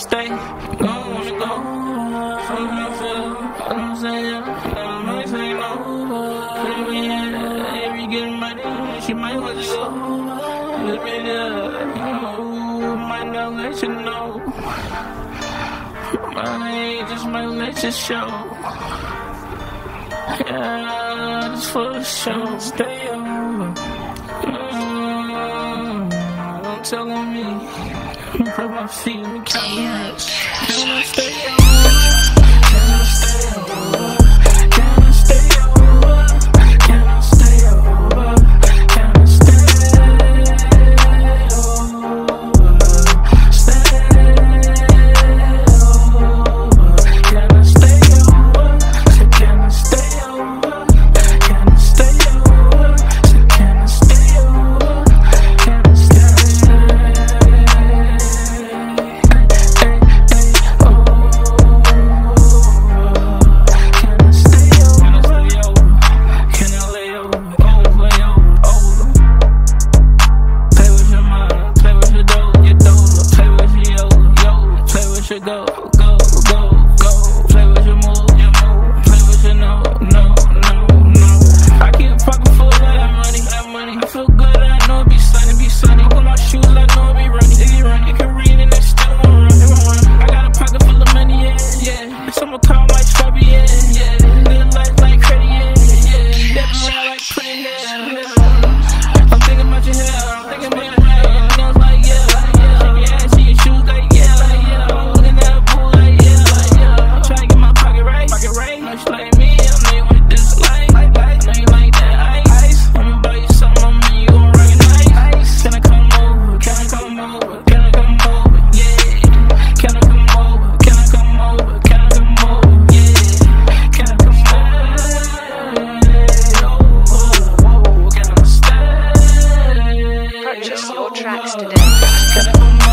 stay. Don't wanna go. From the I don't say yeah. I don't say no. Could be yeah. If you getting money, she might want to go. Let me know. Might not let you know. I just might let you show. Yeah, just for sure. Stay over. Mm, don't tell me. Now I'm seen the cameras. Now I should go. today.